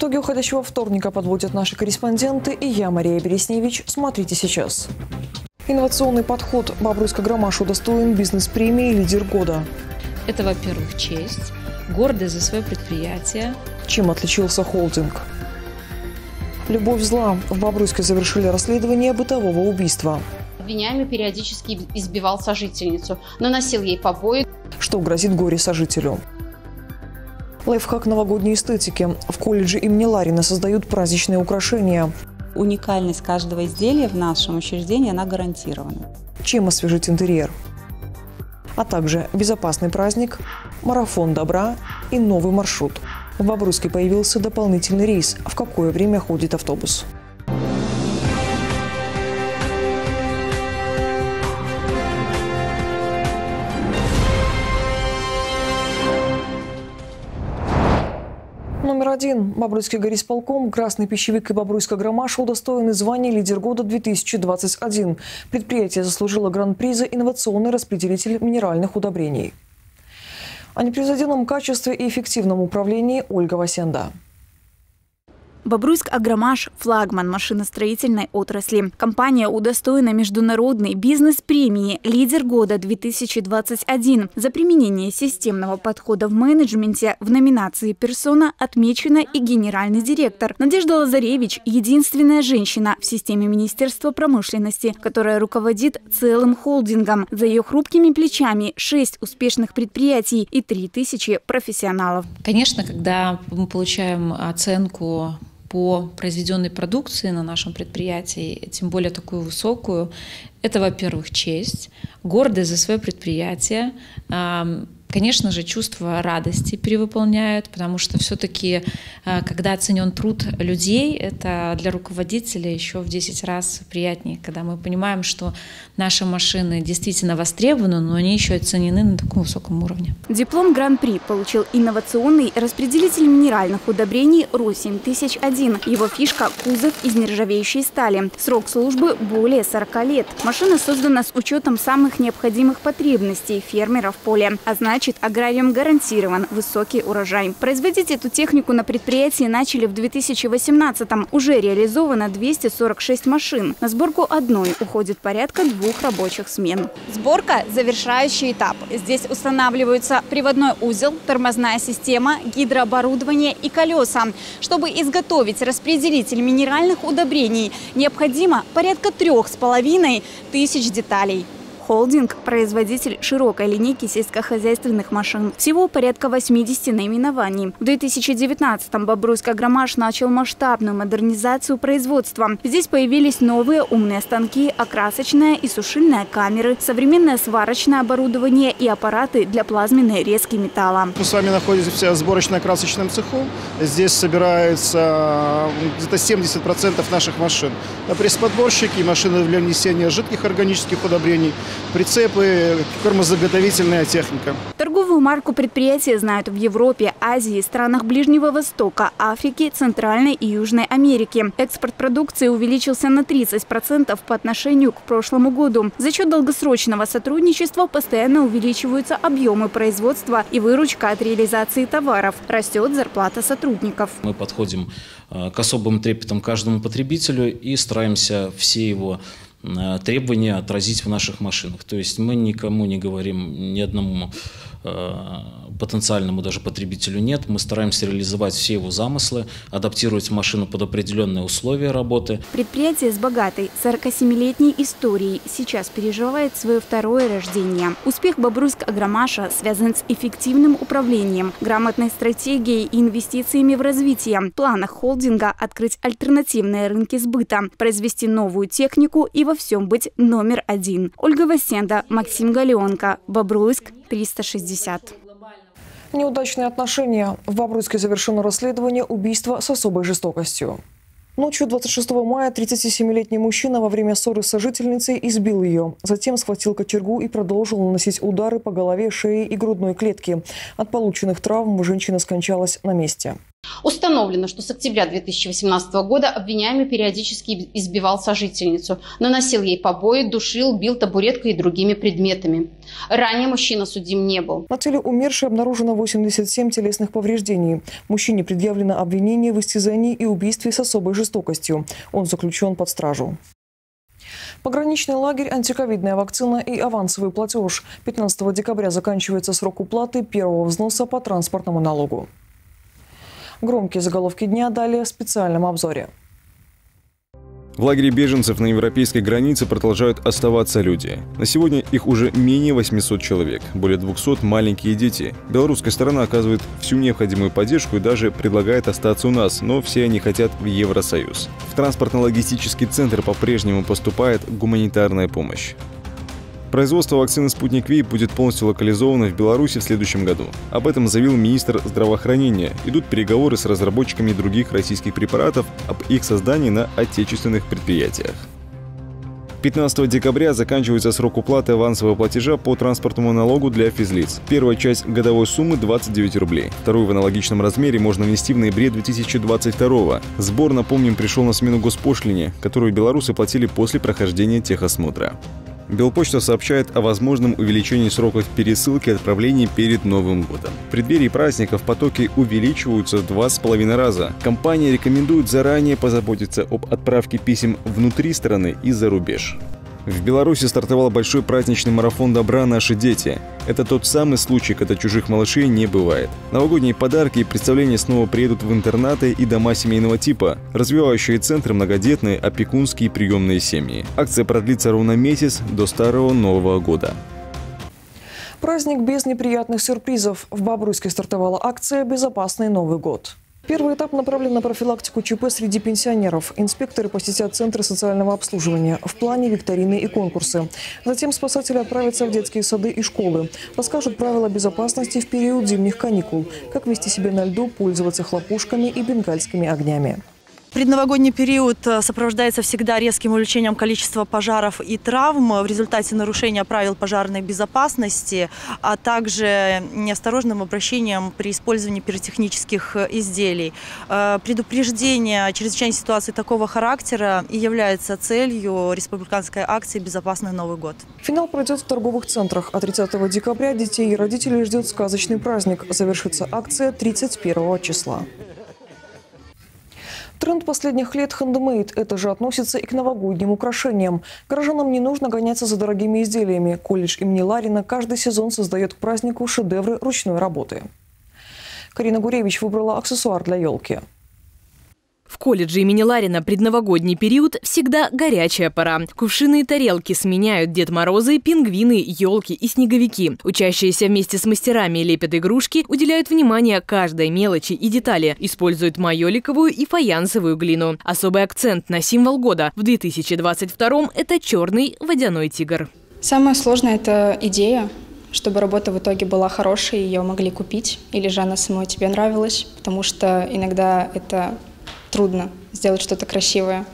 Итоги уходящего вторника подводят наши корреспонденты и я, Мария Бересневич. Смотрите сейчас. Инновационный подход. Бобруйска Громаш удостоен бизнес-премии «Лидер года». Это, во-первых, честь, гордость за свое предприятие. Чем отличился холдинг? Любовь зла. В Бобруйске завершили расследование бытового убийства. Обвиняемый периодически избивал сожительницу, наносил ей побои. Что грозит горе сожителю? Лайфхак новогодней эстетики. В колледже имени Ларина создают праздничные украшения. Уникальность каждого изделия в нашем учреждении, она гарантирована. Чем освежить интерьер? А также безопасный праздник, марафон добра и новый маршрут. В Бобруйске появился дополнительный рейс. В какое время ходит автобус? Один. Бобруйский горисполком, Красный пищевик и Бобруйска Громаша удостоены звания «Лидер года-2021». Предприятие заслужило гран-при за инновационный распределитель минеральных удобрений. О непревзойденном качестве и эффективном управлении Ольга Васенда. Бобруйск Агромаш – флагман машиностроительной отрасли. Компания удостоена международной бизнес-премии «Лидер года-2021». За применение системного подхода в менеджменте в номинации «Персона» отмечена и генеральный директор. Надежда Лазаревич – единственная женщина в системе Министерства промышленности, которая руководит целым холдингом. За ее хрупкими плечами шесть успешных предприятий и три тысячи профессионалов. Конечно, когда мы получаем оценку по произведенной продукции на нашем предприятии, тем более такую высокую, это, во-первых, честь, гордость за свое предприятие, Конечно же, чувство радости перевыполняют, потому что все-таки, э, когда оценен труд людей, это для руководителя еще в 10 раз приятнее, когда мы понимаем, что наши машины действительно востребованы, но они еще оценены на таком высоком уровне. Диплом Гран-при получил инновационный распределитель минеральных удобрений РО-7001. Его фишка – кузов из нержавеющей стали. Срок службы – более 40 лет. Машина создана с учетом самых необходимых потребностей фермеров в поле, а значит, Значит, аграриям гарантирован высокий урожай. Производить эту технику на предприятии начали в 2018-м. Уже реализовано 246 машин. На сборку одной уходит порядка двух рабочих смен. Сборка – завершающий этап. Здесь устанавливаются приводной узел, тормозная система, гидрооборудование и колеса. Чтобы изготовить распределитель минеральных удобрений, необходимо порядка трех с половиной тысяч деталей. Холдинг – производитель широкой линейки сельскохозяйственных машин. Всего порядка 80 наименований. В 2019-м Бобруйск Громаш начал масштабную модернизацию производства. Здесь появились новые умные станки, окрасочная и сушильная камеры, современное сварочное оборудование и аппараты для плазменной резки металла. Мы с вами находимся в сборочно-красочном цеху. Здесь собираются где-то 70% наших машин. Пресс-подборщики, машины для внесения жидких органических удобрений – прицепы, кормозаготовительная техника. Торговую марку предприятия знают в Европе, Азии, странах Ближнего Востока, Африки, Центральной и Южной Америки. Экспорт продукции увеличился на 30% по отношению к прошлому году. За счет долгосрочного сотрудничества постоянно увеличиваются объемы производства и выручка от реализации товаров. Растет зарплата сотрудников. Мы подходим э, к особым трепетам каждому потребителю и стараемся все его требования отразить в наших машинах. То есть мы никому не говорим, ни одному Э, потенциальному даже потребителю нет. Мы стараемся реализовать все его замыслы, адаптировать машину под определенные условия работы. Предприятие с богатой 47-летней историей сейчас переживает свое второе рождение. Успех Бобруйск Агромаша связан с эффективным управлением, грамотной стратегией и инвестициями в развитие. В планах холдинга открыть альтернативные рынки сбыта, произвести новую технику и во всем быть номер один. Ольга Васенда, Максим Галеонко, Бобруйск, 360. Неудачные отношения. В Бобруйске завершено расследование убийства с особой жестокостью. Ночью 26 мая 37-летний мужчина во время ссоры с сожительницей избил ее. Затем схватил кочергу и продолжил наносить удары по голове, шее и грудной клетке. От полученных травм женщина скончалась на месте. Установлено, что с октября 2018 года обвиняемый периодически избивал сожительницу, наносил ей побои, душил, бил табуреткой и другими предметами. Ранее мужчина судим не был. На теле умершей обнаружено 87 телесных повреждений. Мужчине предъявлено обвинение в истязании и убийстве с особой жестокостью. Он заключен под стражу. Пограничный лагерь, антиковидная вакцина и авансовый платеж. 15 декабря заканчивается срок уплаты первого взноса по транспортному налогу. Громкие заголовки дня далее в специальном обзоре. В лагере беженцев на европейской границе продолжают оставаться люди. На сегодня их уже менее 800 человек, более 200 маленькие дети. Белорусская сторона оказывает всю необходимую поддержку и даже предлагает остаться у нас, но все они хотят в Евросоюз. В транспортно-логистический центр по-прежнему поступает гуманитарная помощь. Производство вакцины «Спутник Ви» будет полностью локализовано в Беларуси в следующем году. Об этом заявил министр здравоохранения. Идут переговоры с разработчиками других российских препаратов об их создании на отечественных предприятиях. 15 декабря заканчивается срок уплаты авансового платежа по транспортному налогу для физлиц. Первая часть годовой суммы 29 рублей. Вторую в аналогичном размере можно внести в ноябре 2022 Сбор, напомним, пришел на смену госпошлине, которую белорусы платили после прохождения техосмотра. Белпочта сообщает о возможном увеличении сроков пересылки отправлений перед Новым годом. В преддверии праздников потоки увеличиваются в два с половиной раза. Компания рекомендует заранее позаботиться об отправке писем внутри страны и за рубеж. В Беларуси стартовал большой праздничный марафон добра «Наши дети». Это тот самый случай, когда чужих малышей не бывает. Новогодние подарки и представления снова приедут в интернаты и дома семейного типа, развивающие центры многодетные, опекунские приемные семьи. Акция продлится ровно месяц до Старого Нового года. Праздник без неприятных сюрпризов. В Бобруйске стартовала акция «Безопасный Новый год». Первый этап направлен на профилактику ЧП среди пенсионеров. Инспекторы посетят центры социального обслуживания в плане викторины и конкурсы. Затем спасатели отправятся в детские сады и школы. Расскажут правила безопасности в период зимних каникул, как вести себя на льду, пользоваться хлопушками и бенгальскими огнями. Предновогодний период э, сопровождается всегда резким увеличением количества пожаров и травм в результате нарушения правил пожарной безопасности, а также неосторожным обращением при использовании пиротехнических э, изделий. Э, предупреждение чрезвычайной ситуации такого характера и является целью республиканской акции «Безопасный Новый год». Финал пройдет в торговых центрах. А 30 декабря детей и родителей ждет сказочный праздник. Завершится акция 31 числа. Тренд последних лет хендмейд. Это же относится и к новогодним украшениям. Горожанам не нужно гоняться за дорогими изделиями. Колледж имени Ларина каждый сезон создает к празднику шедевры ручной работы. Карина Гуревич выбрала аксессуар для елки. В колледже имени Ларина предновогодний период всегда горячая пора. Кувшины и тарелки сменяют Дед Морозы, пингвины, елки и снеговики. Учащиеся вместе с мастерами лепят игрушки, уделяют внимание каждой мелочи и детали, используют майоликовую и фаянсовую глину. Особый акцент на символ года в 2022 – это черный водяной тигр. Самое сложное – это идея, чтобы работа в итоге была хорошей, ее могли купить, или же она самой тебе нравилась, потому что иногда это трудно сделать что-то красивое.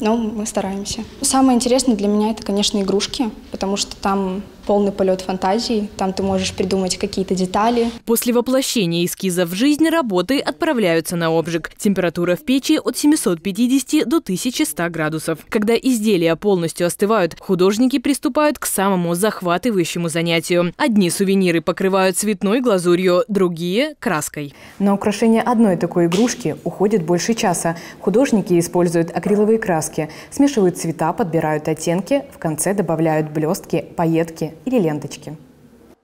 Но мы стараемся. Самое интересное для меня это, конечно, игрушки, потому что там полный полет фантазии, там ты можешь придумать какие-то детали. После воплощения эскиза в жизнь работы отправляются на обжиг. Температура в печи от 750 до 1100 градусов. Когда изделия полностью остывают, художники приступают к самому захватывающему занятию. Одни сувениры покрывают цветной глазурью, другие – краской. На украшение одной такой игрушки уходит больше часа. Художники используют акриловые краски, смешивают цвета, подбирают оттенки, в конце добавляют блестки, пайетки или ленточки.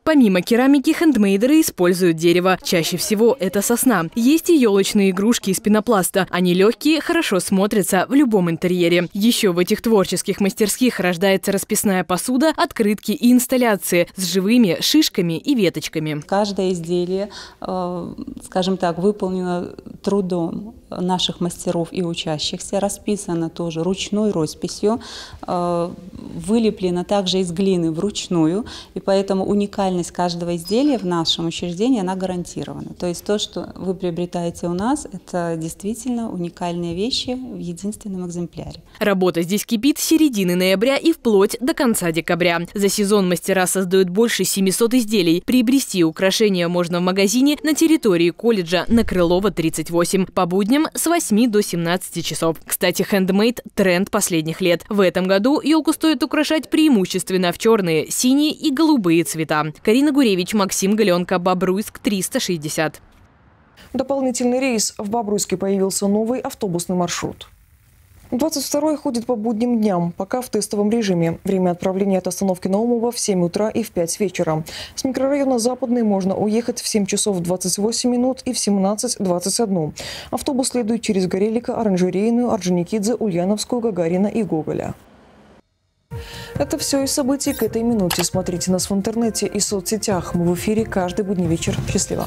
Помимо керамики, хендмейдеры используют дерево. Чаще всего это сосна. Есть и елочные игрушки из пенопласта. Они легкие, хорошо смотрятся в любом интерьере. Еще в этих творческих мастерских рождается расписная посуда, открытки и инсталляции с живыми шишками и веточками. Каждое изделие, э, скажем так, выполнено трудом наших мастеров и учащихся, расписано тоже ручной росписью, э, вылеплено также из глины вручную, и поэтому уникальность каждого изделия в нашем учреждении, она гарантирована. То есть то, что вы приобретаете у нас, это действительно уникальные вещи в единственном экземпляре. Работа здесь кипит с середины ноября и вплоть до конца декабря. За сезон мастера создают больше 700 изделий. Приобрести украшения можно в магазине на территории колледжа на Крылова 38 по будням с 8 до 17 часов. Кстати, хендмейд – тренд последних лет. В этом году елку стоит украшать преимущественно в черные, синие и голубые цвета. Карина Гуревич, Максим Галенко, Бобруйск, 360. Дополнительный рейс. В Бобруйске появился новый автобусный маршрут. 22-й ходит по будним дням, пока в тестовом режиме. Время отправления от остановки Наумова в 7 утра и в 5 вечера. С микрорайона Западный можно уехать в 7 часов 28 минут и в 17.21. Автобус следует через Горелика, Оранжерейную, Орджоникидзе, Ульяновскую, Гагарина и Гоголя. Это все из событий к этой минуте. Смотрите нас в интернете и соцсетях. Мы в эфире каждый будний вечер. Счастливо.